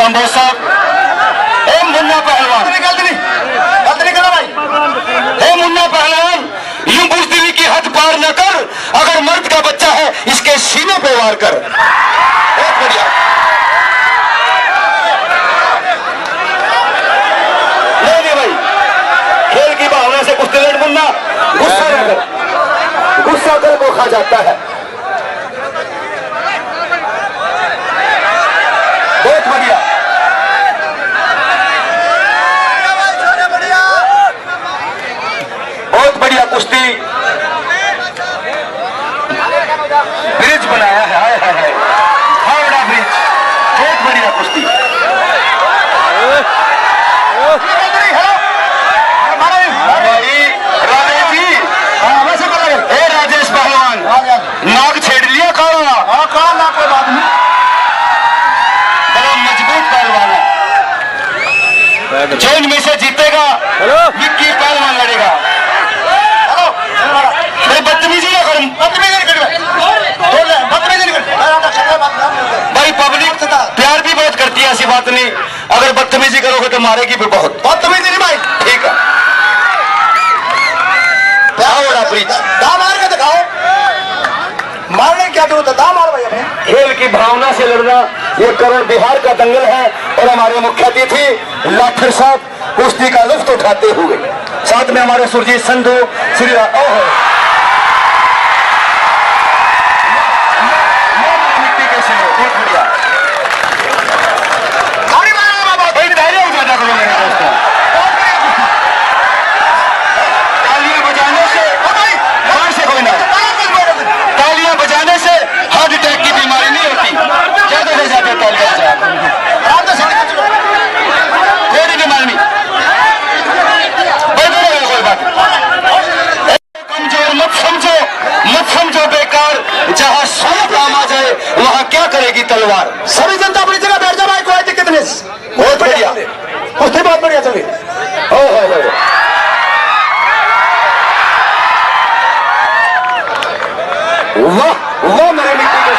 कंबोज साहब। ए मुन्ना पहलवान। गलत नहीं गलत नहीं करा भाई। हे मुन्ना पहलवान यूँ बुजदिली की हद पार न कर अगर मर्द का बच्चा है इसके सीने पे वार कर। बहुत बढ़िया। नहीं नहीं भाई। खेल की भावना से कुश्ती लड़ मुन्ना। गुस्सा न कर। गुस्सा कर को खा जाता है। बहुत बढ़िया। ब्रिज बनाया है हाय हाय हाय हावड़ा ब्रिज बहुत बढ़िया कुश्ती। भाई राजेश जी। हाँ वैसे कर लगे ए राजेश पहलवान हाँ नाग छेड़ लिया काला। हाँ कहा ना कोई बात नहीं बड़ा मज़बूत पहलवान है। जो इनमें से जीतेगा विक्की पहलवान लड़ेगा हेलो मैं बदतमीजी ना करूँ बदतमीजी नहीं करी भाई बोल रहे बदतमीजी नहीं करी मैं आपका शक्ल बात नाम नहीं होता भाई पब्लिक प्यार भी बहुत करती है ऐसी बात नहीं। अगर बदतमीजी करोगे तो मारेगी भी बहुत। बदतमीजी नहीं भाई ठीक है। हावड़ा ब्रिज दा मार के दिखाओ। मारने की क्या ज़रूरत है? दा मार भाई अपने। खेल की भावना से लड़ना ये करण बिहार का दंगल है और हमारे मुख्य अतिथि लाठर साहब कुश्ती का लुफ्त उठाते हुए। साथ में हमारे सुरजीत संधू श्री ओहो। से मत समझो बेकार जहाँ सही काम आ जाए वहाँ क्या करेगी तलवार? सभी जनता अपनी जगह बैठ जाए कोई दिक्कत नहीं। बहुत बढ़िया। उसने बहुत बढ़िया चलिए वाह वाह मेरे मित्र।